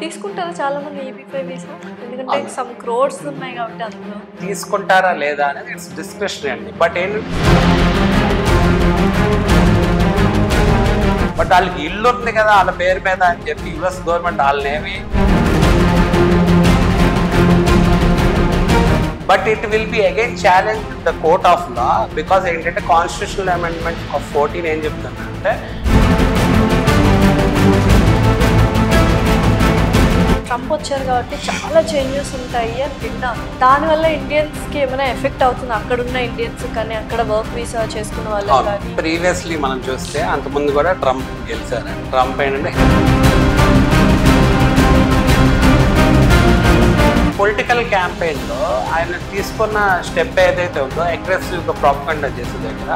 తీసుకుంటారా చాలా మంది ఫైవ్ వీసా ఎందుకంటే సమ్ క్రోడ్స్ ఉన్నాయి కాబట్టి అందులో. తీసుకుంటారా లేదా అనేది ఇట్స్ డిస్క్రిప్షన్ అండి. బట్ ఏంటంటే బట్ వాళ్ళకి ఇల్లు ఉంది కదా వాళ్ళ పేరు మీద అని చెప్పి US government వాళ్ళనేమి. But it will be again challenge the court of law because ఏంటంటే కాన్స్టిట్యూషనల్ అమెండ్మెంట్ ఆఫ్ ఫోర్టీన్ ఏం చెప్తుందంటే ట్రంప్ వచ్చారు కాబట్టి చాలా చేంజెస్ ఉంటాయి అని విన్నాను దానివల్ల ఇండియన్స్కి ఏమైనా ఎఫెక్ట్ అవుతుంది? అక్కడ ఉన్న ఇండియన్స్ కానీ అక్కడ వర్క్ వీసా చేసుకున్న వాళ్ళు కానీ? ప్రీవియస్లీ మనం చూస్తే అంతకుముందు కూడా ట్రంప్ గెలిచారు. ట్రంప్ ఏంటంటే పొలిటికల్ క్యాంపెయిన్లో ఆయన తీసుకున్న స్టెప్ ఏదైతే ఉందో అగ్రెసివ్గా ప్రాపగండా చేసే దగ్గర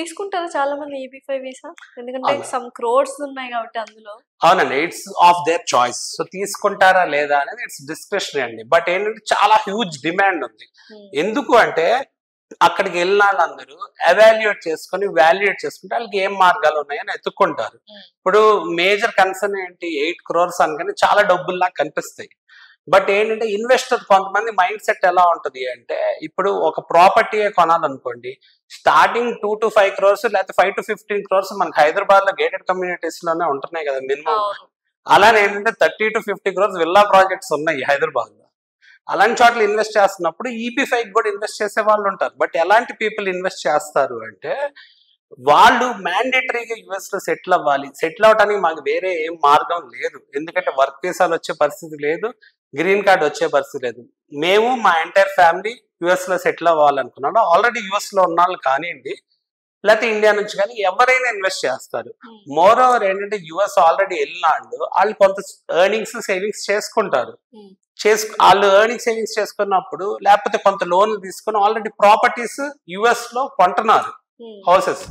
తీసుకుంటారా చాలా మంది ఈబీ ఫైవ్ వీసా? ఎందుకంటే. సమ్ క్రోడ్స్ ఉన్నాయి కాబట్టి అందులో. అవునండి it's of their choice so తీసుకుంటారా లేదా అనేది ఇట్స్ డిస్క్రిప్షన్ అండి. బట్ ఏంటంటే చాలా హ్యూజ్ డిమాండ్ ఉంది. Hmm. ఎందుకు అంటే అక్కడికి వెళ్ళిన వాళ్ళందరూ ఎవాల్యుయేట్ చేసుకొని వాల్యుయేట్ చేసుకుంటే వాళ్ళకి ఏం మార్గాలు ఉన్నాయని ఎత్తుక్కుంటారు. Hmm. ఇప్పుడు మేజర్ కన్సర్న్ ఏంటి? ఎయిట్ క్రోర్స్ అనగానే చాలా డబ్బుల్లా కనిపిస్తాయి. బట్ ఏంటంటే ఇన్వెస్టర్ కొంతమంది మైండ్ సెట్ ఎలా ఉంటుంది అంటే ఇప్పుడు ఒక property కొనాలనుకోండి starting two to five crores లేకపోతే ఫైవ్ టు ఫిఫ్టీన్ క్రోర్స్ మనకి హైదరాబాద్లో గేటెడ్ కమ్యూనిటీస్లోనే ఉంటున్నాయి కదా మినిమం. అలానే ఏంటంటే thirty to fifty crores villa projects ఉన్నాయి హైదరాబాద్లో అలాంటి చోట్ల ఇన్వెస్ట్ చేస్తున్నప్పుడు ఈపీ ఫైవ్ కూడా ఇన్వెస్ట్ చేసే వాళ్ళు ఉంటారు. బట్ ఎలాంటి పీపుల్ ఇన్వెస్ట్ చేస్తారు అంటే వాళ్ళు మ్యాండేటరీగా యుఎస్లో సెటిల్ అవ్వాలి. సెటిల్ అవడానికి మాకు వేరే ఏం మార్గం లేదు. ఎందుకంటే వర్క్ వీసాలు వచ్చే పరిస్థితి లేదు. గ్రీన్ కార్డ్ వచ్చే పరిస్థితి లేదు మేము మా ఎంటైర్ ఫ్యామిలీ యుఎస్లో సెటిల్ అవ్వాలనుకున్నాడు ఆల్రెడీ యుఎస్లో ఉన్న వాళ్ళు కానివ్వండి లేకపోతే ఇండియా నుంచి కానీ ఎవరైనా ఇన్వెస్ట్ చేస్తారు Hmm. మోర్ ఓవర్ ఏంటంటే యుఎస్ ఆల్రెడీ వెళ్ళినాడు వాళ్ళు కొంత ఎర్నింగ్స్ సేవింగ్స్ చేసుకుంటారు Hmm. చేసు వాళ్ళు ఎర్నింగ్ సేవింగ్స్ చేసుకున్నప్పుడు లేకపోతే కొంత లోన్లు తీసుకుని ఆల్రెడీ ప్రాపర్టీస్ యుఎస్లో కొంటున్నారు Hmm. హౌసెస్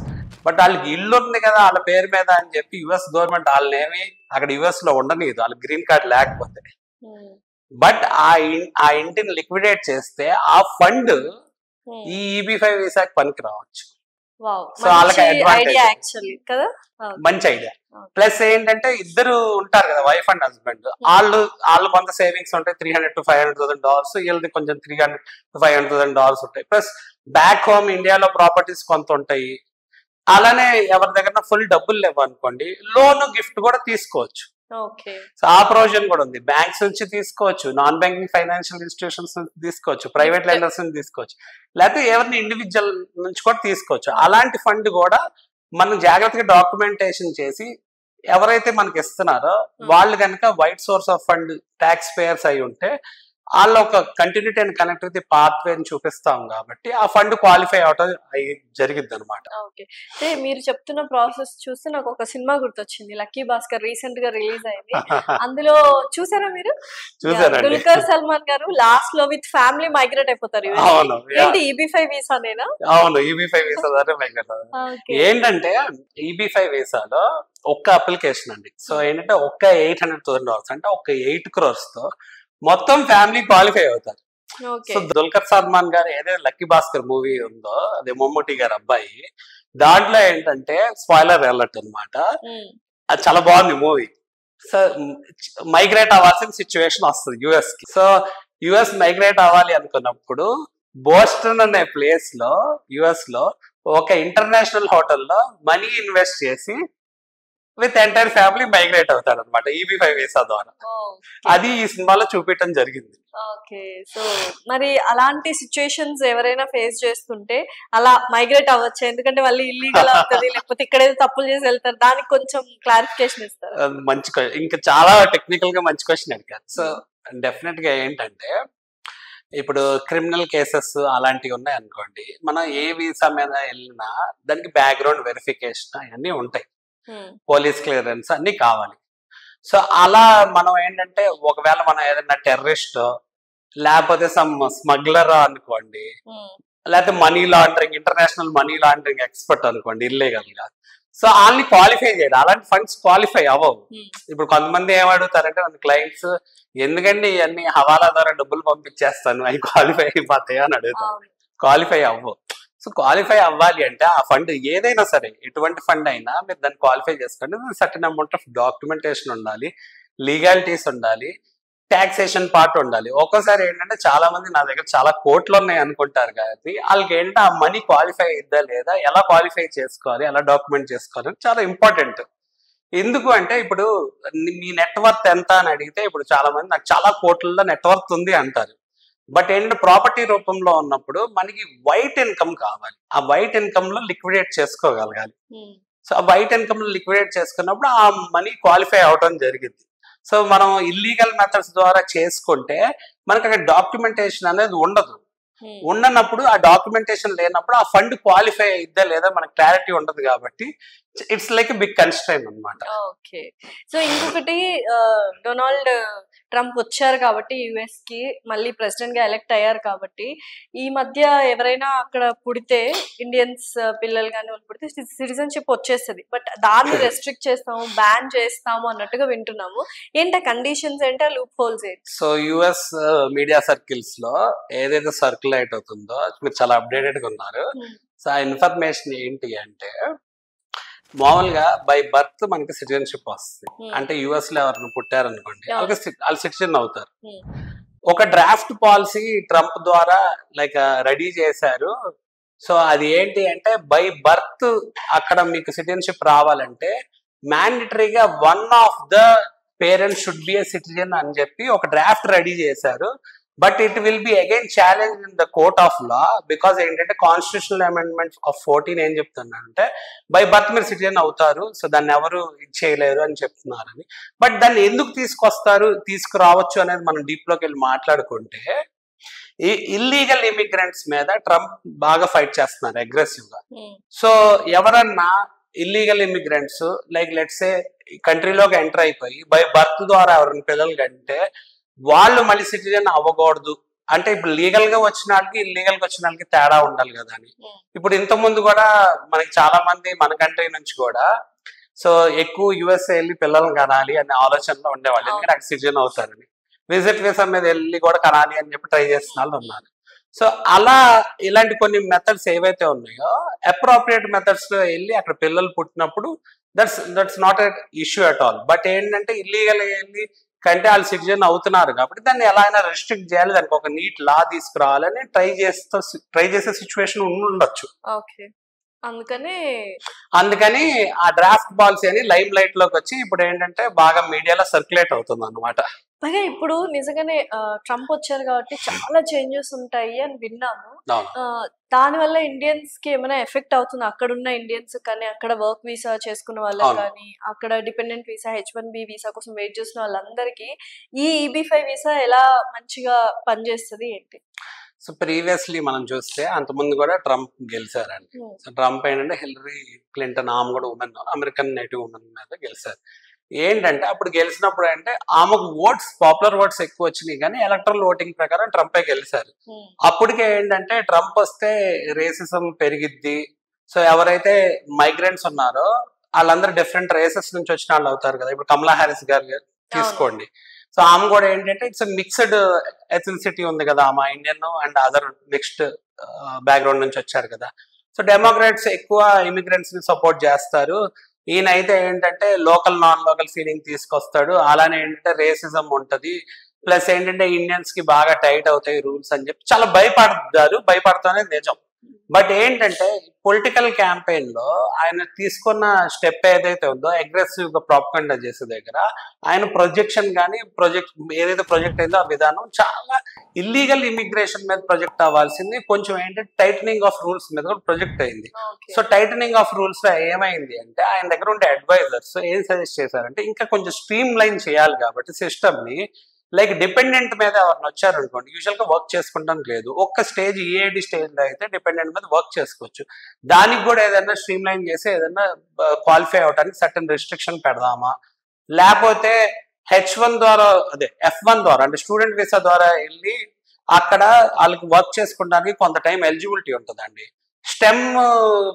బట్ వాళ్ళకి ఇల్లు ఉంది కదా వాళ్ళ పేరు మీద అని చెప్పి యుఎస్ గవర్నమెంట్ వాళ్ళనేమి అక్కడ యుఎస్లో ఉండనీదు వాళ్ళకి గ్రీన్ కార్డ్ లేకపోతే Hmm. బట్ ఆ ఆ ఇంటిని లిక్విడేట్ చేస్తే ఆ ఫండ్. ఈ ఈబీ ఫైవ్ వీసాకి పనికి రావచ్చు. So, వాళ్ళకి మంచి. ఐడియా. ప్లస్ ఏంటంటే ఇద్దరు ఉంటారు కదా వైఫ్ అండ్ హస్బెండ్ వాళ్ళు వాళ్ళు కొంత సేవింగ్స్ ఉంటాయి three hundred to five hundred thousand dollars వీళ్ళది కొంచెం three hundred to five hundred thousand dollars ఉంటాయి. ప్లస్ బ్యాక్ హోమ్ ఇండియాలో ప్రాపర్టీస్ కొంత ఉంటాయి. అలానే ఎవరి దగ్గర ఫుల్ డబ్బులు లేవు అనుకోండి లోన్ గిఫ్ట్ కూడా తీసుకోవచ్చు. సో ఆ ప్రొవిజన్ కూడా ఉంది. బ్యాంక్స్ నుంచి తీసుకోవచ్చు నాన్ బ్యాంకింగ్ ఫైనాన్షియల్ ఇన్స్టిట్యూషన్స్ నుంచి తీసుకోవచ్చు ప్రైవేట్ లెండర్స్ నుంచి తీసుకోవచ్చు. లేకపోతే ఎవరిని ఇండివిజువల్ నుంచి కూడా తీసుకోవచ్చు. అలాంటి ఫండ్ కూడా మనం జాగ్రత్తగా డాక్యుమెంటేషన్ చేసి ఎవరైతే మనకి ఇస్తున్నారో వాళ్ళు కనుక white source of fund taxpayers అయి ఉంటే వాళ్ళు ఒక కంటిన్యూటీ అండ్ కనెక్టివిటీ పాత్వే అని చూపిస్తాం కాబట్టి ఆ ఫండ్ క్వాలిఫై అవటం అయ్యి జరిగిద్ది అనమాట ఓకే అంటే మీరు చెప్తున్న ప్రాసెస్ చూస్తే నాకు ఒక సినిమా గుర్తొచ్చింది. లక్కీ భాస్కర్ రీసెంట్గా రిలీజ్ అయింది. అందులో చూసారా మీరు? దుల్కర్ సల్మాన్ గారు లాస్ట్లో విత్ ఫ్యామిలీ మైగ్రేట్ అయిపోతారు. ఏంటి ఈబీ ఫైవ్ వీసా నేనా అవును ఈబీ ఫైవ్ వీసా ఏంటంటే ఈబీ ఫైవ్ వీసాలో ఒక్క అప్లికేషన్ అండి. సో ఏంటంటే ఒక్క ఎయిట్ హండ్రెడ్ థౌసండ్ డాలర్స్ అంటే ఒక్క ఎయిట్ క్రోర్స్తో మొత్తం ఫ్యామిలీ క్వాలిఫై అవుతారు. సో దుల్కర్ సల్మాన్ గారు ఏదైతే లక్కీ భాస్కర్ మూవీ ఉందో అదే మమ్మూటి గారు అబ్బాయి దాంట్లో ఏంటంటే స్పాయిలర్ అలర్ట్ అన్నమాట. అది చాలా బాగుంది మూవీ సో మైగ్రేట్ అవ్వాల్సిన సిచ్యువేషన్ వస్తుంది యుఎస్కి. సో యుఎస్ మైగ్రేట్ అవ్వాలి అనుకున్నప్పుడు బోస్టన్ అనే ప్లేస్లో యుఎస్లో ఒక ఇంటర్నేషనల్ హోటల్లో మనీ ఇన్వెస్ట్ చేసి విత్ ఎంటైర్ ఫ్యామిలీ మైగ్రేట్ అవుతాడు అనమాట ఈబీ ఫైవ్ వీసా ద్వారా. అది ఈ సినిమాలో చూపించడం జరిగింది. ఓకే సో మరి అలాంటి సిచ్యుయేషన్స్ ఎవరైనా ఫేస్ చేస్తుంటే అలా మైగ్రేట్ అవ్వచ్చు. ఎందుకంటే వాళ్ళు ఇల్లీగల్ అవుతుంది లేకపోతే ఇక్కడ తప్పులు చేసి వెళ్తారు. దానికి కొంచెం క్లారిఫికేషన్ ఇస్తారు? మంచి ఇంకా చాలా టెక్నికల్గా మంచి క్వశ్చన్ అడిగారు. సో డెఫినెట్గా ఏంటంటే ఇప్పుడు క్రిమినల్ కేసెస్ అలాంటివి ఉన్నాయి అనుకోండి మనం ఏ వీసా మీద వెళ్ళినా దానికి బ్యాక్గ్రౌండ్ వెరిఫికేషన్ అవన్నీ ఉంటాయి. పోలీస్ క్లియరెన్స్ అన్ని కావాలి. సో అలా మనం ఏంటంటే ఒకవేళ మనం ఏదైనా టెర్రరిస్ట్ లేకపోతే సమ్ స్మగ్లర్ అనుకోండి లేకపోతే money laundering international money laundering expert అనుకోండి ఇల్లీగల్గా సో వాళ్ళని క్వాలిఫై చేయడం అలాంటి ఫండ్స్ క్వాలిఫై అవ్వవు. ఇప్పుడు కొంతమంది ఏం అడుగుతారంటే మన క్లయింట్స్ ఎందుకంటే ఇవన్నీ హవాలా ద్వారా డబ్బులు పంపించేస్తాను అవి క్వాలిఫై అయిపోతాయా? అని అడుగుతారు. అవును. క్వాలిఫై అవ్వవు. సో క్వాలిఫై అవ్వాలి అంటే ఆ ఫండ్ ఏదైనా సరే ఎటువంటి ఫండ్ అయినా మీరు దాన్ని క్వాలిఫై చేసుకోండి. సర్టన్ అమౌంట్ ఆఫ్ డాక్యుమెంటేషన్ ఉండాలి లీగాలిటీస్ ఉండాలి టాక్సేషన్ పార్ట్ ఉండాలి. ఒక్కోసారి ఏంటంటే చాలా మంది నా దగ్గర చాలా కోట్లు ఉన్నాయి అనుకుంటారు కాబట్టి వాళ్ళకి ఏంటంటే ఆ మనీ క్వాలిఫై అయిద్దా లేదా ఎలా క్వాలిఫై చేసుకోవాలి ఎలా డాక్యుమెంట్ చేసుకోవాలి చాలా ఇంపార్టెంట్ ఎందుకు అంటే ఇప్పుడు మీ నెట్వర్త్ ఎంత అని అడిగితే ఇప్పుడు చాలా మంది నాకు చాలా కోట్లలో నెట్వర్త్ ఉంది అంటారు. బట్ ఏంటంటే ప్రాపర్టీ రూపంలో ఉన్నప్పుడు మనకి వైట్ ఇన్కమ్ కావాలి. ఆ వైట్ ఇన్కమ్లో లిక్విడేట్ చేసుకోగలగాలి. సో ఆ వైట్ ఇన్కమ్లో లిక్విడేట్ చేసుకున్నప్పుడు ఆ మనీ క్వాలిఫై అవడం జరిగింది. సో మనం ఇల్లీగల్ మెథడ్స్ ద్వారా చేసుకుంటే మనకి అక్కడ డాక్యుమెంటేషన్ అనేది ఉండదు. ఉండనప్పుడు ఆ డాక్యుమెంటేషన్ లేనప్పుడు ఆ ఫండ్ క్వాలిఫై అయిద్దా లేదా మనకి క్లారిటీ ఉండదు కాబట్టి ఇట్స్ లైక్ బిగ్ కన్స్ట్రైన్ అన్నమాట. ఓకే. సో ఇంకొకటి డొనాల్డ్ ట్రంప్ వచ్చారు కాబట్టి యుఎస్కి మళ్ళీ ప్రెసిడెంట్గా ఎలక్ట్ అయ్యారు కాబట్టి ఈ మధ్య ఎవరైనా అక్కడ పుడితే ఇండియన్స్ పిల్లలు కానీ వాళ్ళు పుడితే సిటిజన్షిప్ వచ్చేస్తుంది. బట్ దాన్ని రెస్ట్రిక్ట్ చేస్తాము బ్యాన్ చేస్తాము అన్నట్టుగా వింటున్నాము. ఏంటి కండిషన్స్ ఏంటి లూప్ హోల్స్ ఏంటి? సో యుఎస్ మీడియా సర్కిల్స్లో ఏదైతే సర్క్యులేట్ అవుతుందో మీరు చాలా అప్డేటెడ్గా ఉన్నారు. Hmm. సో ఆ ఇన్ఫర్మేషన్ ఏంటి అంటే మామూలుగా బై బర్త్ మనకి సిటిజన్షిప్ వస్తుంది Hmm. అంటే యుఎస్లో ఎవరైనా పుట్టారనుకోండి. వాళ్ళకి వాళ్ళు సిటిజన్ అవుతారు Hmm. ఒక డ్రాఫ్ట్ పాలసీ ట్రంప్ ద్వారా లైక్ రెడీ చేశారు సో అది ఏంటి అంటే బై బర్త్ అక్కడ మీకు సిటిజన్షిప్ రావాలంటే మ్యాండటరీగా one of the parents should be a citizen అని చెప్పి ఒక డ్రాఫ్ట్ రెడీ చేశారు but it will be again challenge in the court of law because ఏంటంటే కాన్స్టిట్యూషనల్ అమెండ్మెంట్ ఆఫ్ ఫోర్టీన్ ఏం చెప్తున్నారంటే బై బర్త్ మీరు సిటిజన్ అవుతారు సో దాన్ని ఎవరు ఇది చేయలేరు అని చెప్తున్నారని బట్ దాన్ని ఎందుకు తీసుకొస్తారు తీసుకురావచ్చు అనేది మనం డీప్లోకి వెళ్ళి మాట్లాడుకుంటే ఈ ఇల్లీగల్ ఇమిగ్రెంట్స్ మీద ట్రంప్ బాగా ఫైట్ చేస్తున్నారు అగ్రెసివ్గా. సో ఎవరన్నా ఇల్లీగల్ ఇమిగ్రెంట్స్ లైక్ లెట్స్ కంట్రీలోకి ఎంటర్ అయిపోయి బై బర్త్ ద్వారా ఎవరైనా పిల్లలు కంటే వాళ్ళు మళ్ళీ సిటిజన్ అవ్వకూడదు. అంటే ఇప్పుడు లీగల్గా వచ్చిన వాళ్ళకి ఇల్లీగల్గా వచ్చిన వాళ్ళకి తేడా ఉండాలి కదా అని. ఇప్పుడు ఇంత ముందు కూడా మనకి చాలా మంది మన కంట్రీ నుంచి కూడా సో ఎక్కువ యుఎస్ఏ వెళ్ళి పిల్లల్ని కనాలి అనే ఆలోచనలో ఉండేవాళ్ళు. ఎందుకంటే అక్కడ సిటిజన్ అవుతారని. విజిట్ వీసా మీద వెళ్ళి కూడా కనాలి అని చెప్పి ట్రై చేసిన వాళ్ళు ఉన్నారు. సో అలా ఇలాంటి కొన్ని మెథడ్స్ ఏవైతే ఉన్నాయో అప్రోప్రియేట్ మెథడ్స్లో వెళ్ళి అక్కడ పిల్లలు పుట్టినప్పుడు that's that's not a issue at all but ఏంటంటే ఇల్లీగల్ వెళ్ళి కంటే వాళ్ళు సిటిజన్ అవుతున్నారు కాబట్టి దాన్ని ఎలా అయినా రెస్ట్రిక్ట్ చేయాలి. దానికి ఒక నీట్ లా తీసుకురావాలని ట్రై చేస్తా ట్రై చేసే సిచ్యువేషన్ ఉండొచ్చు అందుకనే అందుకని ఆ డ్రాఫ్ట్ పాలసీ అని లైమ్ లైట్లోకి వచ్చి ఇప్పుడు ఏంటంటే బాగా మీడియాలో సర్క్యులేట్ అవుతుంది అనమాట పైగా ఇప్పుడు నిజంగానే ట్రంప్ వచ్చారు కాబట్టి చాలా చేంజెస్ ఉంటాయి అని విన్నాము. ఆ, దానివల్ల ఇండియన్స్కి ఏమైనా ఎఫెక్ట్ అవుతుంది? అక్కడ ఉన్న ఇండియన్స్ కానీ అక్కడ వర్క్ వీసా చేసుకున్న వాళ్ళకి. కానీ అక్కడ dependent visa H one B visa కోసం వెయిట్ చేస్తున్న వాళ్ళందరికీ ఈ ఈబీ ఫైవ్ వీసా ఎలా మంచిగా పనిచేస్తుంది ఏంటి? సో ప్రీవియస్లీ మనం చూస్తే అంతకుముందు కూడా ట్రంప్ గెలిచారండి. Hmm. సో ట్రంప్ ఏంటంటే హిల్లరీ క్లింటన్ ఆమె కూడా ఉమెన్ అమెరికన్ నేటివ్ ఉమెన్ మీద గెలిచారు. ఏంటంటే అప్పుడు గెలిచినప్పుడు అంటే ఆమెకు ఓట్స్ పాపులర్ ఓట్స్ ఎక్కువ వచ్చినాయి కానీ ఎలక్ట్రల్ ఓటింగ్ ప్రకారం ట్రంపే గెలిచారు. ఉమ్, అప్పటికే ఏంటంటే ట్రంప్ వస్తే రేసిజం పెరిగిద్ది. సో ఎవరైతే మైగ్రెంట్స్ ఉన్నారో వాళ్ళందరూ డిఫరెంట్ రేసెస్ నుంచి వచ్చిన వాళ్ళు అవుతారు కదా. ఇప్పుడు కమలా హారిస్ గారు తీసుకోండి. సో ఆమె కూడా ఏంటంటే ఇట్స్ మిక్స్డ్ ఎథనిసిటీ ఉంది కదా ఆమె Indian and other mixed background నుంచి వచ్చారు కదా. సో డెమోక్రాట్స్ ఎక్కువ ఇమిగ్రెంట్స్ని సపోర్ట్ చేస్తారు. ఈయన అయితే ఏంటంటే లోకల్ నాన్ లోకల్ ఫీలింగ్ తీసుకొస్తాడు. అలానే ఏంటంటే రేసిజం ఉంటది. ప్లస్ ఏంటంటే ఇండియన్స్కి బాగా టైట్ అవుతాయి రూల్స్ అని చెప్పి చాలా భయపడతారు భయపడతానే నిజం. బట్ ఏంటంటే పొలిటికల్ క్యాంపెయిన్లో ఆయన తీసుకున్న స్టెప్ ఏదైతే ఉందో అగ్రెసివ్గా ప్రాపకండా చేసే దగ్గర ఆయన ప్రొజెక్షన్ కానీ ప్రొజెక్ట్ ఏదైతే ప్రొజెక్ట్ అయిందో ఆ విధానం చాలా ఇల్లీగల్ ఇమిగ్రేషన్ మీద ప్రొజెక్ట్ అవ్వాల్సింది. కొంచెం ఏంటంటే టైటనింగ్ ఆఫ్ రూల్స్ మీద కూడా ప్రొజెక్ట్ అయింది. సో టైటనింగ్ ఆఫ్ రూల్స్లో ఏమైంది అంటే ఆయన దగ్గర ఉండే అడ్వైజర్స్ ఏం సజెస్ట్ చేశారంటే ఇంకా కొంచెం స్ట్రీమ్ లైన్ చేయాలి కాబట్టి సిస్టమ్ని లైక్ డిపెండెంట్ మీద ఎవరిని వచ్చారనుకోండి యూజువల్గా వర్క్ చేసుకుంటాం లేదు. ఒక్క స్టేజ్ ఏఐడి స్టేజ్లో అయితే డిపెండెంట్ మీద వర్క్ చేసుకోవచ్చు. దానికి కూడా ఏదైనా స్ట్రీమ్ లైన్ చేసి ఏదైనా క్వాలిఫై అవడానికి సర్టన్ రిస్ట్రిక్షన్ పెడదామా? లేకపోతే హెచ్ వన్ ద్వారా అదే ఎఫ్ వన్ ద్వారా అంటే స్టూడెంట్ వీసా ద్వారా వెళ్ళి అక్కడ వాళ్ళకి వర్క్ చేసుకోవడానికి కొంత టైం ఎలిజిబిలిటీ ఉంటుందండి. స్టెమ్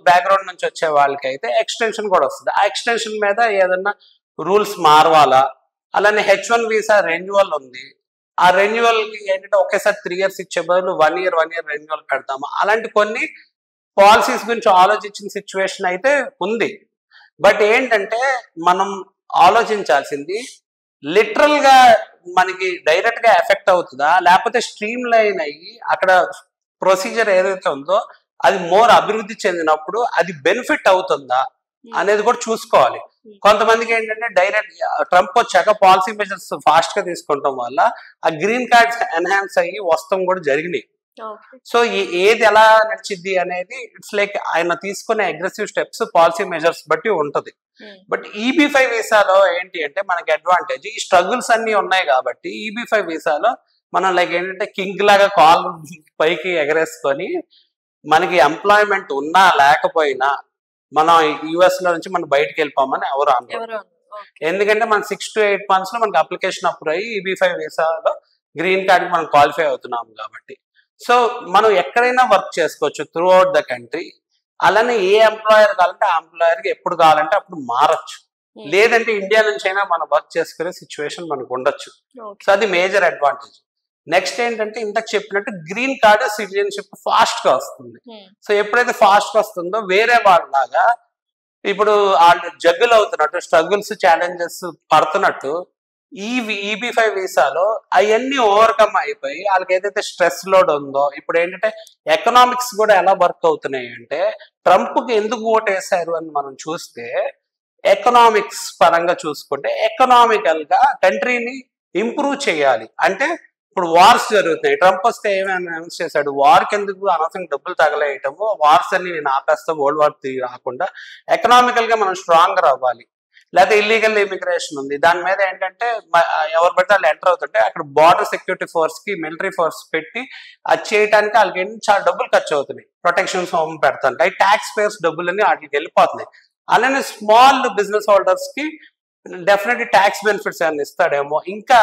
బ్యాక్గ్రౌండ్ నుంచి వచ్చే వాళ్ళకి అయితే ఎక్స్టెన్షన్ కూడా వస్తుంది. ఆ ఎక్స్టెన్షన్ మీద ఏదన్నా రూల్స్ మారవాలా? అలానే హెచ్ వన్ వీసా రెన్యువల్ ఉంది. ఆ రెన్యువల్కి ఏంటంటే ఒకేసారి త్రీ ఇయర్స్ ఇచ్చే బదులు one year one year renewal పెడతాము. అలాంటి కొన్ని పాలసీస్ గురించి ఆలోచించిన సిచ్యువేషన్ అయితే ఉంది. బట్ ఏంటంటే మనం ఆలోచించాల్సింది లిటరల్గా మనకి డైరెక్ట్గా ఎఫెక్ట్ అవుతుందా? లేకపోతే స్ట్రీమ్ లైన్ అయ్యి అక్కడ ప్రొసీజర్ ఏదైతే ఉందో అది మోర్ అభివృద్ధి చెందినప్పుడు అది బెనిఫిట్ అవుతుందా అనేది కూడా చూసుకోవాలి. కొంతమందికి ఏంటంటే డైరెక్ట్ ట్రంప్ వచ్చాక పాలసీ మెజర్స్ ఫాస్ట్గా తీసుకుంటాం వల్ల ఆ గ్రీన్ కార్డ్స్ ఎన్హాన్స్ అయ్యి వస్తాం కూడా జరిగినాయి. సో ఏది ఎలా నడిచిద్ది అనేది ఇట్స్ లైక్ ఆయన తీసుకునే అగ్రెసివ్ స్టెప్స్ పాలసీ మెజర్స్ బట్టి ఉంటది. బట్ ఈబీ ఫైవ్ వీసాలో ఏంటి అంటే మనకి అడ్వాంటేజ్ ఈ స్ట్రగుల్స్ అన్ని ఉన్నాయి కాబట్టి ఈబీ ఫైవ్ వీసాలో మనం లైక్ ఏంటంటే కింగ్ లాగా కాల్ పైకి ఎగరేసుకొని మనకి ఎంప్లాయ్మెంట్ ఉన్నా లేకపోయినా మనం యుఎస్లో నుంచి మనం బయటకు వెళ్ళిపోమని ఎవరు ఓకే. ఎందుకంటే మన సిక్స్ టు ఎయిట్ మంత్స్లో మనకి అప్లికేషన్ అప్రూవ్ అయ్యి ఈబీ ఫైవ్ వీసాలో గ్రీన్ కార్డ్ మనం క్వాలిఫై అవుతున్నాం కాబట్టి. సో మనం ఎక్కడైనా వర్క్ చేసుకోవచ్చు త్రూ అవుట్ ద కంట్రీ అలానే ఏ ఎంప్లాయర్ కావాలంటే ఆ ఎంప్లాయర్కి ఎప్పుడు కావాలంటే అప్పుడు మారచ్చు. లేదంటే ఇండియా నుంచి అయినా మనం వర్క్ చేసుకునే సిచ్యువేషన్ మనకు ఉండొచ్చు. సో అది మేజర్ అడ్వాంటేజ్ నెక్స్ట్ ఏంటంటే ఇంతకు చెప్పినట్టు గ్రీన్ కార్డ్ సిటిజన్షిప్ ఫాస్ట్గా వస్తుంది సో ఎప్పుడైతే ఫాస్ట్గా వస్తుందో వేరే వాళ్ళలాగా ఇప్పుడు వాళ్ళు జగ్గులు అవుతున్నట్టు స్ట్రగుల్స్ ఛాలెంజెస్ పడుతున్నట్టు ఈ ఈబీ ఫైవ్ వీసాలో అవన్నీ ఓవర్కమ్ అయిపోయి వాళ్ళకి ఏదైతే స్ట్రెస్ లోడ్ ఉందో ఇప్పుడు ఏంటంటే ఎకనామిక్స్ కూడా ఎలా వర్క్ అవుతున్నాయి అంటే ట్రంప్కి ఎందుకు ఓట్ వేశారు అని మనం చూస్తే ఎకనామిక్స్ పరంగా చూసుకుంటే ఎకనామికల్గా కంట్రీని ఇంప్రూవ్ చేయాలి. అంటే ఇప్పుడు వార్స్ జరుగుతున్నాయి. ట్రంప్ వస్తే ఏమైనా అనౌన్స్ చేశాడు? వార్కి ఎందుకు అనవసరం డబ్బులు తగలేయటము. వార్స్ అన్ని నేను ఆపేస్తా వరల్డ్ వార్ త్రీ రాకుండా. ఎకనామికల్గా మనం స్ట్రాంగర్ అవ్వాలి లేకపోతే ఇల్లీగల్ ఇమిగ్రేషన్ ఉంది. దాని మీద ఏంటంటే ఎవరు పడితే వాళ్ళు ఎంటర్ అవుతుంటే అక్కడ బార్డర్ సెక్యూరిటీ ఫోర్స్కి మిలిటరీ ఫోర్స్ పెట్టి అది చేయడానికి వాళ్ళకి చాలా డబ్బులు ఖర్చు అవుతున్నాయి. ప్రొటెక్షన్ హోమ్ పెడతాంటే ట్యాక్స్ పేయర్స్ డబ్బులన్నీ వాటికి వెళ్ళిపోతున్నాయి. అలానే స్మాల్ బిజినెస్ హోల్డర్స్కి డెఫినెట్ ట్యాక్స్ బెనిఫిట్స్ ఏమైనా ఇస్తాడేమో. ఇంకా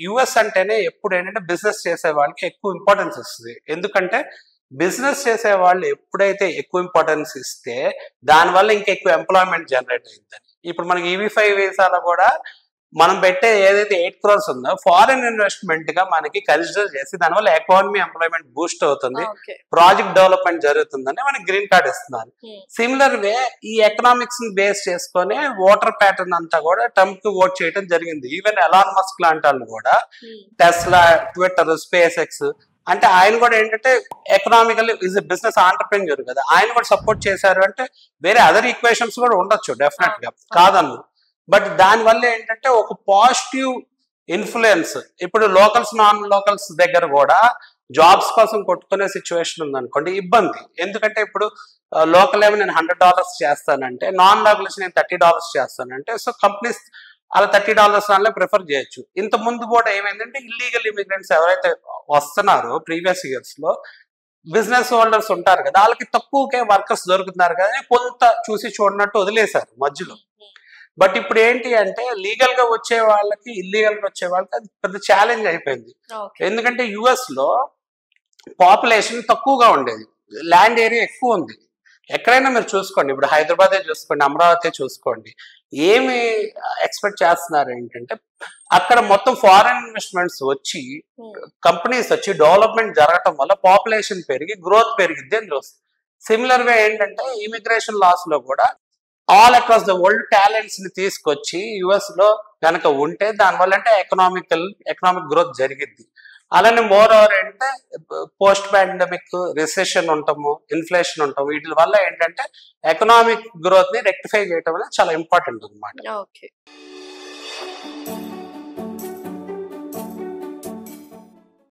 యుఎస్ అంటేనే ఎప్పుడు ఏంటంటే బిజినెస్ చేసే వాళ్ళకి ఎక్కువ ఇంపార్టెన్స్ ఇస్తుంది. ఎందుకంటే బిజినెస్ చేసే వాళ్ళు ఎప్పుడైతే ఎక్కువ ఇంపార్టెన్స్ ఇస్తే దానివల్ల ఇంకా ఎక్కువ ఎంప్లాయ్మెంట్ జనరేట్ అయిందని ఇప్పుడు మనకి ఈవీ ఫైవ్ వీసాలో కూడా మనం పెట్టే ఏదైతే ఎయిట్ క్రోర్స్ ఉందో ఫారిన్ ఇన్వెస్ట్మెంట్గా మనకి కన్సిడర్ చేసి దానివల్ల ఎకానమీ ఎంప్లాయ్మెంట్ బూస్ట్ అవుతుంది. ప్రాజెక్ట్ డెవలప్మెంట్ జరుగుతుందని మనకి గ్రీన్ కార్డ్ ఇస్తున్నారు. సిమిలర్ వే ఈ ఎకనామిక్స్ని బేస్ చేసుకొని ఓటర్ ప్యాటర్న్ అంతా కూడా ట్రంప్కి ఓట్ చేయడం జరిగింది. ఈవెన్ ఎలాన్ మస్క్ లాంటి వాళ్ళు కూడా టెస్లా ట్విట్టర్ స్పేస్ ఎక్స్ అంటే ఆయన కూడా ఏంటంటే ఎకనామికల్ ఇస్ బిజినెస్ ఆంటర్ప్రెన్యూర్ కదా. ఆయన కూడా సపోర్ట్ చేశారు అంటే వేరే అదర్ ఈక్వేషన్స్ కూడా ఉండొచ్చు డెఫినెట్గా. కాదన్ను బట్ దానివల్ల ఏంటంటే ఒక పాజిటివ్ ఇన్ఫ్లుయెన్స్. ఇప్పుడు లోకల్స్ నాన్ లోకల్స్ దగ్గర కూడా జాబ్స్ కోసం కొట్టుకునే సిచ్యువేషన్ ఉందనుకోండి ఇబ్బంది. ఎందుకంటే ఇప్పుడు లోకల్ ఏమో నేను హండ్రెడ్ డాలర్స్ చేస్తానంటే నాన్ లోకల్స్ నేను థర్టీ డాలర్స్ చేస్తానంటే సో కంపెనీస్ అలా థర్టీ డాలర్స్ దానిలో ప్రిఫర్ చేయొచ్చు. ఇంత ముందు కూడా ఏమైందంటే ఇల్లీగల్ ఇమిగ్రెంట్స్ ఎవరైతే వస్తున్నారో ప్రీవియస్ ఇయర్స్లో బిజినెస్ హోల్డర్స్ ఉంటారు కదా వాళ్ళకి తక్కువకే వర్కర్స్ దొరుకుతున్నారు కదా కొంత చూసి చూడనట్టు వదిలేశారు మధ్యలో. బట్ ఇప్పుడు ఏంటి అంటే లీగల్గా వచ్చే వాళ్ళకి ఇల్లీగల్గా వచ్చే వాళ్ళకి అది పెద్ద ఛాలెంజ్ అయిపోయింది. ఎందుకంటే యుఎస్లో పాపులేషన్ తక్కువగా ఉండేది. ల్యాండ్ ఏరియా ఎక్కువ ఉంది. ఎక్కడైనా మీరు చూసుకోండి. ఇప్పుడు హైదరాబాదే చూసుకోండి అమరావతి చూసుకోండి. ఏమి ఎక్స్పెక్ట్ చేస్తున్నారు ఏంటంటే అక్కడ మొత్తం ఫారెన్ ఇన్వెస్ట్మెంట్స్ వచ్చి కంపెనీస్ వచ్చి డెవలప్మెంట్ జరగటం వల్ల పాపులేషన్ పెరిగి గ్రోత్ పెరిగిద్ది అని చూస్తుంది సిమిలర్గా ఏంటంటే ఇమిగ్రేషన్ లాస్లో కూడా ఆల్ అక్రాస్ ద వరల్డ్ టాలెంట్స్ని తీసుకొచ్చి యుఎస్లో కనుక ఉంటే దానివల్ల అంటే ఎకనామికల్ ఎకనామిక్ గ్రోత్ జరిగిద్ది. అలానే మోర్ ఓవర్ అంటే పోస్ట్ పాండమిక్ రిసెషన్ ఉంటాము ఇన్ఫ్లేషన్ ఉంటాము వీటి వల్ల ఏంటంటే ఎకనామిక్ గ్రోత్ని రెక్టిఫై చేయటం అనేది చాలా ఇంపార్టెంట్ అనమాట ఓకే